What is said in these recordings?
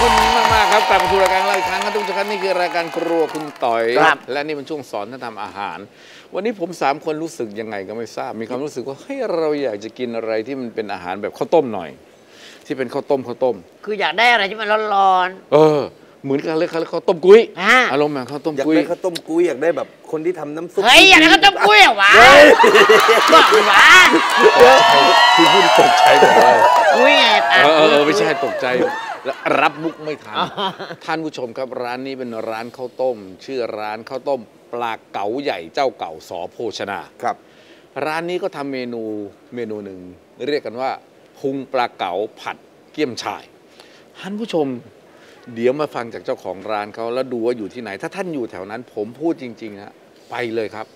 คุณมากมากๆครับกลับมาสู่รายการของเราอีกครั้งครับทุกท่านครับนี่คือรายการครัวคุณต่อยครับและนี่เป็นช่วงสอนท่านทำอาหาร วันนี้ผมสามคนรู้สึกยังไงก็ไม่ทราบ มีความรู้สึกว่าเฮ้ยเราอยากจะกินอะไรที่มันเป็นอาหารแบบข้าวต้มหน่อย ที่เป็นข้าวต้มข้าวต้ม คืออยากได้อะไรที่มันร้อนเออเหมือนกันเลยครับข้าวต้มกุ้ยอ่าอารมณ์แบบข้าวต้มอยากกุ้ยได้ข้าวต้มกุ้ยอยากได้แบบคนที่ทำน้ำซุปๆเฮ้ยอยากได้ข้าวต้มกุ้ยเหรอวะบอกดิวะคือพูดตกใจหมดเลยกุ้ยไงปลาเออเออเออไม่ใช่ตกใจแล้ว รับมุกไม่ทันอ๋อท่านผู้ชมครับร้านนี้เป็นร้านข้าวต้ม ชื่อร้านข้าวต้ม ปลาเก๋าใหญ่เจ้าเก่าสอโภชนาครับ ร้านนี้ก็ทำเมนูเมนูหนึ่งเรียกกันว่าพุงปลาเก๋าผัดเกี๊ยมฉ่ายท่านผู้ชมเดี๋ยวมาฟังจากเจ้าของร้านเขาแล้วดูว่าอยู่ที่ไหน ถ้าท่านอยู่แถวนั้นผมพูดจริงๆฮะไปเลยครับ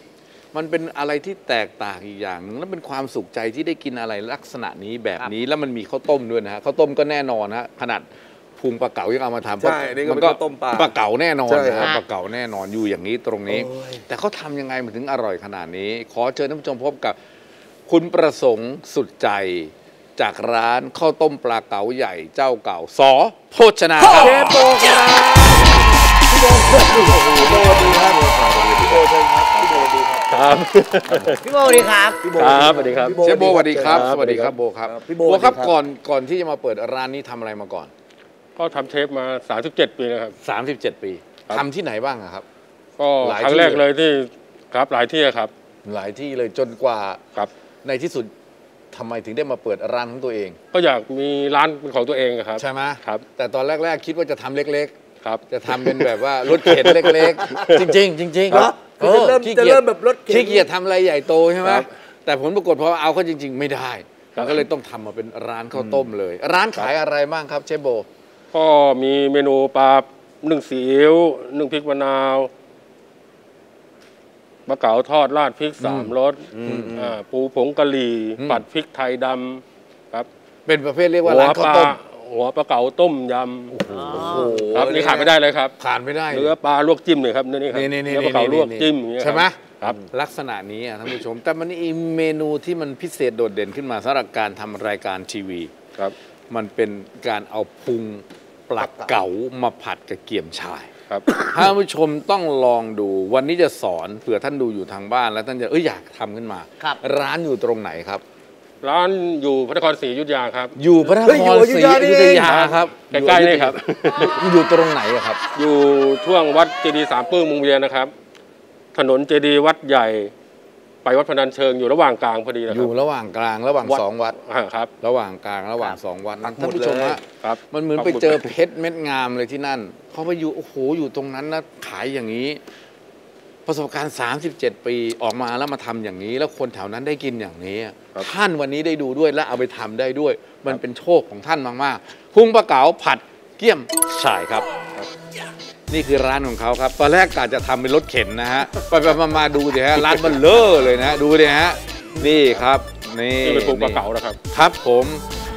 มันเป็นอะไรที่แตกต่างอีกอย่างหนึงและเป็นความสุขใจที่ได้กินอะไรลักษณะนี้แบบนี้แล้วมันมีข้าวต้มด้วยนะฮะข้าวต้มก็แน่นอนฮะขนาดพุงปลาเก๋ายังเอามาทำใช่นี่ก็เป็นข้าวต้มปลาปลาเก๋าแน่นอนใช่นะครัฮะบปลาเก๋าแน่นอนอยู่อย่างนี้ตรงนี้โอ้ยแต่เขาทำยังไงมันถึงอร่อยขนาดนี้ ขอเชิญท่านผู้ชมพบกับ คุณประสงค์สุดใจจากร้านข้าวต้มปลาเก๋าใหญ่เจ้าเก่าสอโภชนาครับเชฟโบครับ ครับ พี่โบดีครับ พี่โบครับสวัสดีครับพี่เชฟโบสวัสดีครับครับ สวัสดีครับโบครับพี่โบโบครับสวัสดีครับก่อนก่อนที่จะมาเปิดร้านนี้ทำอะไรมาก่อน ก็ทำเชฟมา 37 ปีแล้วครับ 37 ปีครับทำที่ไหนบ้างอะครับ ก็หลายครั้ที่งแรกเลยที่ครับหลายที่ครับ หลายที่เลยจนกว่าครับ ในที่สุดทำไมถึงได้มาเปิดร้านของตัวเอง ก็อยากมีร้านเป็นของตัวเองอะครับ ใช่ไหมครับ แต่ตอนแรก ๆ คิดว่าจะทำเล็ก ๆ ครับ จะทำเป็นแบบว่ารถเข็นเล็ก ๆ จริง ๆ จริงๆเหรอ คือจะเริ่มขี้จะกียจเริ่มแบบรถเข็นขี้เกียจทำอะไรใหญ่โตใช่ไหมครับแต่ผลปรากฏพอเอาเข้าจริง ๆ ไม่ได้ครับเราก็เลยต้องทำมาเป็นร้านข้าวต้มเลย ร้านขายอะไรบ้างครับเชฟโบ ก็มีเมนูปลาหนึ่งซีอิ๊วหนึ่งพริกมะนาวปลาเก๋าทอดราดพริกสามรสอ่าปูผงกะหรี่อืมผัดพริกไทยดำครับ เป็นประเภทเรียกว่าหัวร้านปข้าวลาต้ม หัวปลาเก๋าต้มยอ๋อโอ้โหำครับนี่ขาดไม่ได้เลยครับขาดไม่ได้เนื้อปลาลวกจิ้มเลยครับนี่ครับนี่นี่นี่เนื้อปลาเก๋าลวกจิ้มอย่างเงี้ยใช่ไหมครับลักษณะนี้อะท่านผู้ชม แต่มันมีเมนูที่มันพิเศษโดดเด่นขึ้นมาสำหรับการทำรายการทีวีครับ มันเป็นการเอาพุงปลาเก๋ามาผัดกับเกี๊ยมฉ่ายครับท่านผู้ชมต้องลองดูวันนี้จะสอนเผื่อท่านดูอยู่ทางบ้านแล้วท่านจะเอ้ยอยากทำขึ้นมาครับร้านอยู่ตรงไหนครับ ร้านอยู่พระนครศรีอยุธยาครับ อยู่พระนคเฮ้ยอยู่รอยุศธรียาอนี่ยุเองธยาครับใกล้ๆนี่ครับ อยู่ตรงไหนอะครับ อยู่ช่วงวัดเจดีย์สามปื้มวงเวียนนะครับ ถนนเจดีย์วัดใหญ่ไปวัดพนัญเชิงอยู่ระหว่างกลางพอดีนะอครัยู่ระหว่างกลางระหว่างสองวัดอ่าครับ ระหว่างกลางระหว่างสองวัดปันะกหมุท่านดผู้ชมเลยฮะครับมันเหมือนไปเจอเพชรเม็ดงามเลยที่นั่นเขาไปอยู่โอ้โหอยู่ตรงนั้นนะขายอย่างนี้ ประสบการณ์ 37 ปีออกมาแล้วมาทำอย่างนี้ แล้วคนแถวนั้นได้กินอย่างนี้ครับท่านวันนี้ได้ดูด้วยและเอาไปทำได้ด้วย มันเป็นโชคของท่านมากๆพุงปลาเก๋าผัดเกี๊ยมฉ่ายครับ นี่คือร้านของเขาครับ ตอนแรกกะจะทำเป็นรถเข็นนะฮะไปไปมามาดูดิฮะร้านเบันเลอร์เลยนะ ดูดิฮะนี่ครับนี่นี่เป็นปูปลาเก๋านะครับครับผม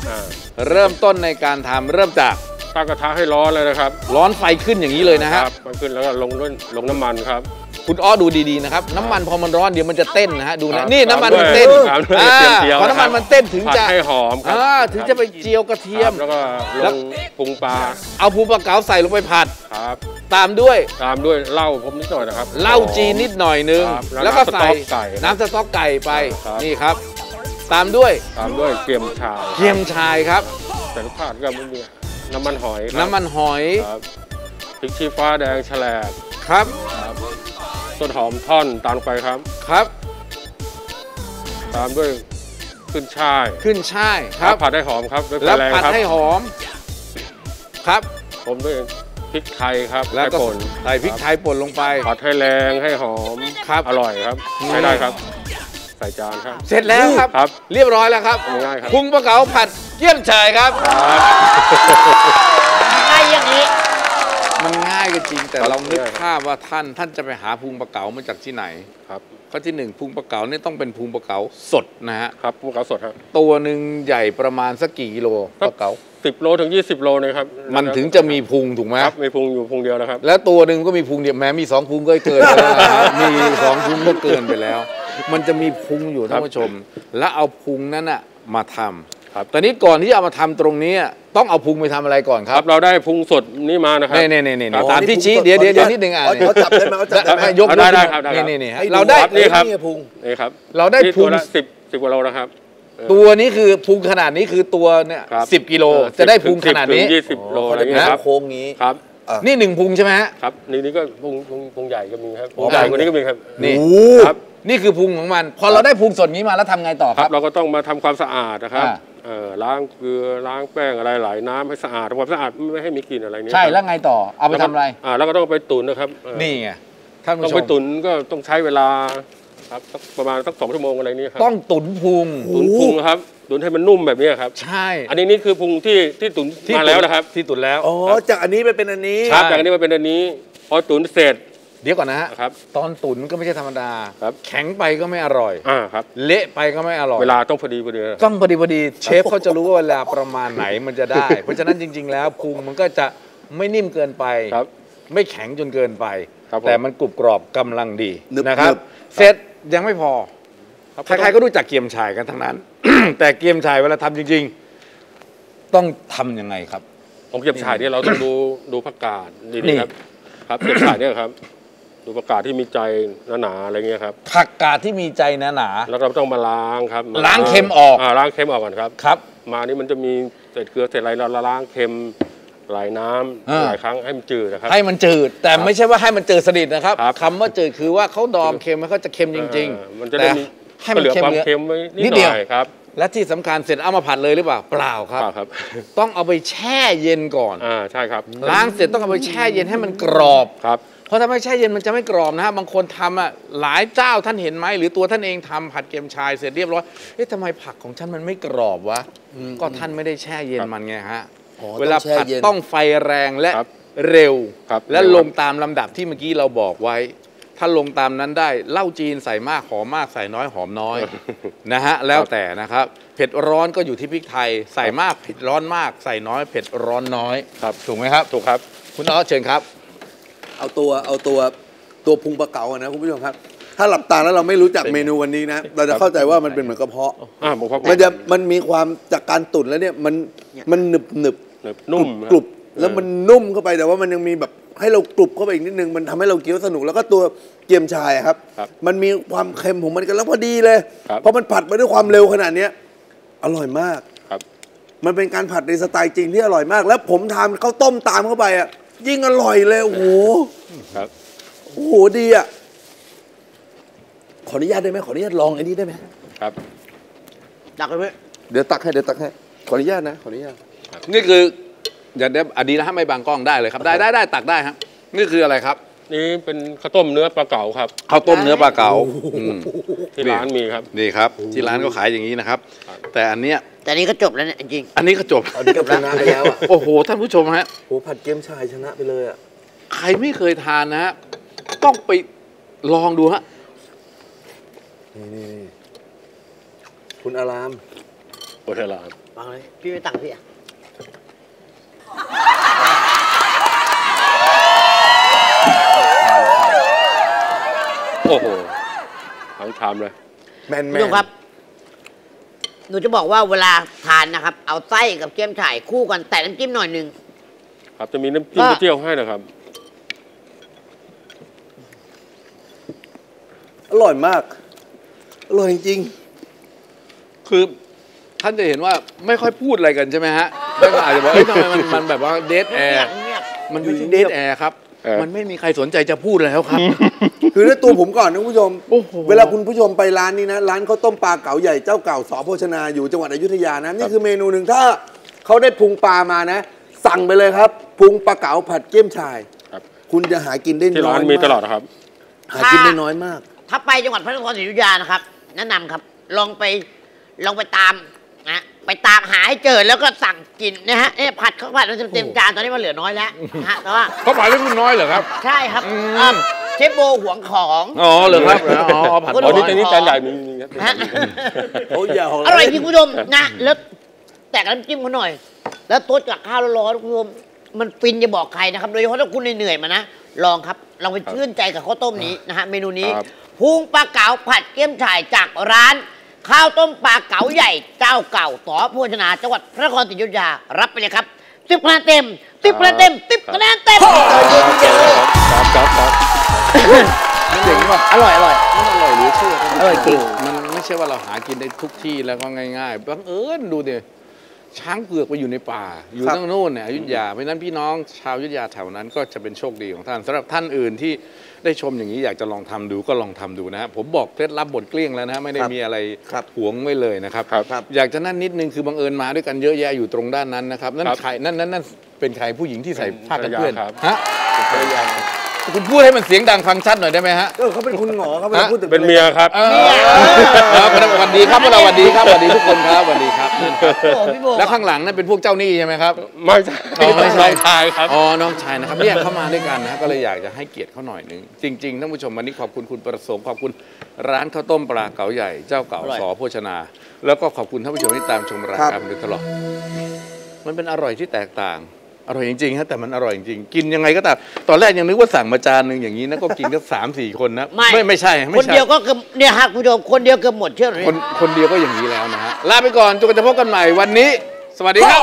อ่าเริ่มต้นในการทำเริ่มจากตั้งกระทะให้ร้อนเลยนะครับ ร้อนไฟขึ้นอย่างนี้เลยนะฮะครับมันขึ้นแล้วก็ลงด้วยลงน้ำมันครับ คุณอ้อดูดีๆนะครับน้ำมันพอมันร้อนเดี๋ยวมันจะเต้นนะฮะดูครันะบนี่น้ำมันตามมันด้วยเต้นตามด้วยอ่ากระเทียมเจียวพอน้ำมันนะครับมันเต้นถึงผัดจะให้หอมครับอ่าถึงจะไปเจียวกระเทียมครับแล้วก็แล้ลวงพุงปลาเอาภูปลาเก๋าใส่ลงไปผัดครับ ตามด้วยตามด้วยเหล้าผมนิดหน่อยนะครับเหล้าจีนนิดหน่อยนึงครับแล้วแล้วก็ใส่น้ำสต๊อกไก่น้ำสต๊อกไก่ไปครับนี่ครับ ตามด้วยตามด้วยเกี๊ยมชายเกี๊ยมชายครับแต่ลูกค้าก็ไม่มีน้ำมันหอยครับน้ำมันหอยครับพริกชี้ฟ้าแดงแฉลบครับครับ ต้นหอมท่อนตามไปครับ ครับ ตามด้วยขึ้นช่ายขึ้นช่ายครับผัดให้หอมครับด้วยไฟแล้วแรงผัดครับ ให้หอม ครับ ผมด้วยพริกไทยครับแล้วก็ให้ป่นใส่พริกไทยป่นลงไป ผัดให้แรงให้หอมครับอร่อยครับใช้ได้ครับ ใส่จานครับ เสร็จแล้วครับ ครับเรียบร้อยแล้วครับง่ายๆครับ พุงปลาเก๋าผัดเกี๊ยมฉายครับไง จริงแต่ครับเรานึกง่ายครับภาพว่าท่านท่านจะไปหาพุงปลาเก๋ามาจากที่ไหนครับข้อที่หนึ่งพุงปลาเก๋าเนี่ยต้องเป็นพุงปลาเก๋าสดนะฮะครับปูเก๋าสดครับตัวหนึ่งใหญ่ประมาณสักกี่กิโลปลาเก๋าสิบโลถึงยี่สิบโลนะครับ มันถึงจะมีพุงถูกไหมครับมีพุงอยู่พุงเดียวนะครับ แล้วตัวหนึ่งก็มีพุงเดียวแม้มีสองพุงก็เกินไปแล้วนะฮะมีสองพุงก็เกินไปแล้ว มันจะมีพุงอยู่ท่านผู้ชม แล้วเอาพุงนั้นอะมาทำ ครับตอนนี้ก่อนที่จะเอามาทำตรงนี้ต้องเอาพุงไปทำอะไรก่อนคครัรับบเราได้พุงสดนี่มานะครับนี่นี่นี่นี่ครับตามที่ชี้เดี๋ยวเดี๋ยวเดี๋ยวนิดนึงอะเอาเอาจับได้ไหมเอาจับได้ไหมให้ยกเอาได้ยกได้ครับได้ครับนี่นี่นี่ฮะให้เราได้ครับนี่ครับไพุงนี่ครับ เราได้นี่พุตัวงละสิบสิบกว่าโลนะครับเออตัวนี้คือพุงขนาดนี้คือตัวเนี่ยครับสิบกิโลเออจะได้10พุงขนาดนี้ถึงยี่สิบโลอะไรอย่างเงี้ยครับโค้งงี้ครับ นี่หนึ่งพุงใช่ไหมฮะครับนี่นี่ก็พุงพุงพุงใหญ่ก็มีครับอ๋อใหญ่กว่านี้ก็มีครับนี่โอ้ครับนี่คือพุงของมัน พอเราได้พุงส่วนนี้มาแล้วทำไงต่อคครัรับบเราก็ต้องมาทำความสะอาดนะครับอ่าเอ่อล้างเกลือล้างแป้งอะไรหลายน้ำให้สะอาดทำความสะอาดไม่ให้มีกลิ่นอะไรเนี้ยใช่ครับแล้วไงต่อเอาไปทำอะไรอ่าแล้วก็ต้องไปตุ๋นนะครับเอ่อนี่ไงท่านต้อผู้งชไปมตุ๋นก็ต้องใช้เวลา ครับสักประมาณสักสองชั่วโมงอะไรเนี้ยครับต้องตุ๋นพุงตุ๋นพุงครับตุ๋นให้มันนุ่มแบบเนี้ยครับ ใช่อันนี้นี่คือพุงที่ที่ตุ๋นที่มาแล้วนะครับ ที่ตุ๋นแล้วอ๋อจากอันนี้ไปเป็นอันนี้ใช่ครับจากอันนี้มาเป็นอันนี้พอตุ๋นเสร็จเดี๋ยวก่อนนะฮะนะครับตอนตุ๋นก็ไม่ใช่ธรรมดาครับแข็งไปก็ไม่อร่อยอ่าครับเละไปก็ไม่อร่อย เวลาต้องพอดีพอดีต้องพอดีพอดีเชฟเขาจะรู้ว่าเวลาประมาณไหนมันจะได้ เพราะฉะนั้นจริง ๆ แล้วพุงมันก็จะไม่นิ่มเกินไปครับไม่แข็งจนเกินไปครับผมแต่มันกรุบกรอบกำลังดีนึบนะครับนึบเสร็จ ยังไม่พอครับใครๆก็รู้จักเกียมชายกันทั้งนั้น แต่เกียมชายเวลาทำจริง ๆ ต้องทำยังไงครับผมเก็บฉายเนี่ยเราต้องดูดูผักกาดนี่ดีๆครับ ครับเก็บฉายเนี่ยครับ ดูผักกาดที่มีใจหนาๆอะไรเงี้ยครับผักกาดที่มีใจหนาแล้วเราต้องมาล้างครับ ล้างเค็มออกอ่าล้างเค็มออกก่อนครับๆครับ มานี่มันจะมีเศษเกลือเศษอะไรเราล้างเค็มห ลายน้ำอ่าหลายครั้งให้มันจืดนะครับให้มันจืด แต่ไม่ใช่ว่าให้มันจืดสนิทนะครับครับคำว่าจืดคือว่าเขาดองเค็มมันก็จะเค็มจริงอ่ามันจะแต่ได้มีให้มันเหลือเค็มความเยอะเค็มไว้นินิดดหเดียวน่อยครับและที่สำคัญเสร็จเอามาผัดเลยหรือเปล่าเปล่าครับเปล่าครับ ต้องเอาไปแช่เย็นก่อนอ่าใช่ครับล้างเสร็จต้องเอาไปแช่เย็นให้มันกรอบครับเพราะถ้าไม่แช่เย็นมันจะไม่กรอบนะฮะบางคนทำอะหลายเจ้าท่านเห็นไหมหรือตัวท่านเองทำผัดเกมชายเสร็จเรียบร้อยเอ๊ะทำไมผักของฉันมันไม่กรอบวะก็ท่านไม่ได้แช่เย็นมันไงฮะอ๋อ เวลาต้องแช่ผัดเย็นต้องไฟแรงและครับเร็วครับและเร็วลงตามลำดับที่เมื่อกี้เราบอกไว้ ถ้าลงตามนั้นได้เหล้าจีนใส่มากหอมมากใส่น้อยหอมน้อยนะฮะแล้วแต่นะครับ เผ็ดร้อนก็อยู่ที่พริกไทย ใส่มากเผ็ดร้อนมาก ใส่น้อยเผ็ดร้อนน้อยครับถูกไหมครับถูกครับ คุณอ้อเชิญครับ เอาตัวเอาตัวตัวพุงปลาเก๋าอะนะคุณผู้ชมครับถ้าหลับตาแล้วเราไม่รู้จักเมนูวันนี้นะ เราจะเข้าใจว่ามันเป็นเหมือนกระเพาะอ่าผมครับมันจะมันมีความจากการตุ๋นแล้วเนี่ยมันมันหนึบหนึบ นุ่มกรุบๆแล้วมันนุ่มเข้าไปแต่ว่ามันยังมีแบบให้เรากรุบเข้าไปอีกนิดนึงมันทำให้เราเคี้ยวสนุกแล้วก็ตัวเกียมชายอะครับครับ มันมีความเค็มของมันกันแล้วพอดีเลยครับเพราะมันผัดมาด้วยความเร็วขนาดเนี้ยอร่อยมากครับ มันเป็นการผัดในสไตล์จริงที่อร่อยมาก แล้วผมทานข้าวต้มตามเข้าไปอะยิ่งอร่อยเลยโอ้โหครับโอ้โหดีอะขออนุญาตได้ไหมขออนุญาตลองไอ้นี้ได้ไหมครับดักเลยเว้ยเดี๋ยวตักให้เดี๋ยวตักให้ขออนุญาตนะขออนุญาต นี่คืออย่าได้อดีนะฮะไม่บางกล้องได้เลยครับ ได้ได้ได้ตักได้ครับนี่คืออะไรครับนี่เป็นข้าวต้มเนื้อปลาเก๋าครับข้าวต้มเนื้อปลาเก๋าอืมที่นี่ร้านมีครับ นี่ครับ ที่ร้านก็ขายอย่างนี้นะครับ แต่อันเนี้ยแต่นี้ก็จบแล้วเนี่ยจริงอันนี้ก็จบอันนี้ก็ชนะไปแล้วอะโอ้โห ท่านผู้ชมฮะ โหผัดเกมชายชนะไปเลยอะใครไม่เคยทานนะฮะต้องไปลองดูฮะ นี่นี่นี่คุณอาราม โอเทลานๆฟังเลยพี่ไม่ตังค์พี่อะ ชามเลยแมนแมคุณผู้ชนมครับ หนูจะบอกว่าเวลาทานนะครับ เอาไส้กับเกี๊ยมฉ่ายคู่กันแต่น้ำจิ้มหน่อยหนึ่งครับจะมีน้ำจิ้มก็กระเจียวให้นะครับ อร่อยมาก อร่อยจริง คือท่านจะเห็นว่าไม่ค่อยพูดอะไรกันใช่ไหมฮะแล้วก็อาจจะบอกเอ้ยทำไมมันมันแบบว่าเดทแอเงียร์บเงียบมันไม่ใช่เดทแอร์ครับเออ มันไม่มีใครสนใจจะพูดแล้วครับ คือด้วยตัวผมก่อนนะคุณผู้ชมโอ้โหเวลาคุณผู้ชมไปร้านนี้นะ ร้านข้าวต้มปลาเก๋าใหญ่เจ้าเก่าสอโภชนาอยู่จังหวัดอยุธยานะ นี่คือเมนูหนึ่งถ้าเขาได้พุงปลามานะ สั่งไปเลยครับพุงปลาเก๋าผัดเกี๊ยมชายครับคุณจะหากินได้ที่น้ร้าอยนมากมีตลอดนะครับ หากินได้น้อยมาก ถ้าไปจังหวัดพระนครศรีอยุธยานะครับ แนะนำครับ ลองไปลองไปตามนะ ไปตามหาให้เจอแล้วก็สั่งกินนะฮะเนี่ยผัดข้าวผัดมันเต็มๆจานตอนนี้มันเหลือน้อยแล้วนะฮะแต่ว่าเขาหมายถึงคุณน้อยเหรอครับ ใช่ครับอืมเอ่อเชฟโบห่วงของ อ๋อเหรอครับอ๋อผัดคุณอ๋อหนี่แต่นี่จานใหญ่มีมีครับฮะ โอ้ยอย่าของอร่อยจริงคุณผู้ชมนะแล้วแตกน้ำจิ้มเขาหน่อย แล้วโต๊ดกับข้าวร้อนๆคุณผู้ชมมันฟินจะบอกใครนะครับ โดยเฉพาะถ้าคุณเหนื่อยๆมานะลองครับลองไปชื่นใจกับข้าวต้มนี้นะฮะเมนูนี้ครับพุงปลาเก๋าผัดเกี๊ยมฉ่ายจากร้าน ข้าวต้มปลาเก๋าใหญ่เจ้าเก่าต่อโภชนาจังหวัดพระนครศรีอยุธยารับไปเลยครับสิบคะแนนเต็มสิบคะแนนเต็มสิบคะแนนเต็มครับครับครับเจ๋งว่ะอร่อยอร่อยมันอร่อยเหรือเชื่อท่านผู้ชมอร่อยจริงมันไม่ใช่ว่าเราหากินได้ทุกที่แล้วก็ง่ายๆบังเอิญดูดิ ช้างเผือกไปอยู่ในป่า อยู่ครับตั้งโน่นเนี่ยอยุธยาเพราะฉะนั้นพี่น้องชาวอยุธยาแถวนั้นก็จะเป็นโชคดีของท่านสำหรับท่านอื่นที่ได้ชมอย่างนี้อยากจะลองทำดูก็ลองทำดูนะฮะผมบอกเคล็ดลับบทเกลี้ยงแล้วนะฮะไม่ได้ครับมีอะไรครับหวงไว้เลยนะครับครับครับ อยากจะนั่นนิดนึงคือบังเอิญมาด้วยกันเยอะแยะอยู่ตรงด้านนั้นนะครับนั่นครับใครนั่นนั่นนั่นเป็นใครผู้หญิงที่ใส่ผ้ากันเปื้อนภรรยา ครับฮะคุณพูดให้มันเสียงดังฟังชัดหน่อยได้ไหมฮะ เออเขาเป็นคุณหมอครับเวลาฮะพูดถึงเป็นเมียครับเออครับสวัสดีครับพวกเราสวัสดีครับสวัสดีทุกคนครับสวัสดีครับโอ้พี่โบแล้วข้างหลังนั่นเป็นพวกเจ้าหนี้ใช่ไหมครับไม่ใช่อ๋อไม่ใช่น้องชายครับอ๋อน้องชายนะครับเนี่ยเข้ามาด้วยกันนะก็เลยอยากจะให้เกียรติเขาหน่อยหนึ่งจริงๆท่านผู้ชมวันนี้ขอบคุณคุณประสงค์ขอบคุณร้านข้าวต้มปลาเก๋าใหญ่เจ้าเก่าอร่อยสอโภชนา แล้วก็ขอบคุณท่านผู้ชมที่ตามชมรายครัการบมาโดยตลอดมันเป็นอร่อยที่แตกต่าง อร่อยจริงๆฮะแต่มันอร่อยจริงๆกินยังไงก็ตามตอนแรกยังนึกว่าสั่งมาจานหนึ่งอย่างนี้นะก็กินก็สามสี่คนนะไม่ไม่ไม่ใช่ไม่คนใช่ เดียวก็เกือบเนี่ยฮะคุณผู้ชมคนเดียวเกือบหมดเชื่อหรือคนคนเดียวก็อย่างนี้แล้วนะฮะ ลาไปก่อนจนกว่าจะพบกันใหม่วันนี้ สวัสดีครับ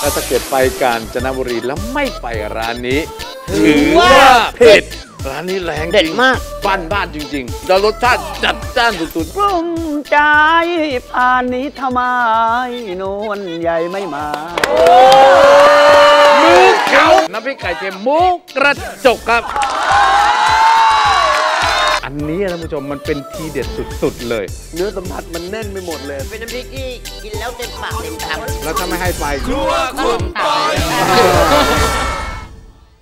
แล้วถ้าเกิดไปกาญจนบุรีแล้วไม่ไปร้านนี้ ถือว่าผิด ร้านนี้แรงจริงเด็ดมาก บ้านบ้านจริงๆแล้วรสชาติจัดจ้านสุดกลุ้มใจผ่านนี้ทำไมนวลใหญ่ไม่มาๆมือเขาน้ำพริกไก่เค็มหมูกระจกครับ อันนี้ท่านผู้ชมมันเป็นทีเด็ดสุดๆเลย เนื้อสัมผัสมันแน่นไปหมดเลย เป็นน้ำพริกที่กินแล้วเต็มปากเต็มคำแล้วถ้าไม่ให้ไปก็ลองตาม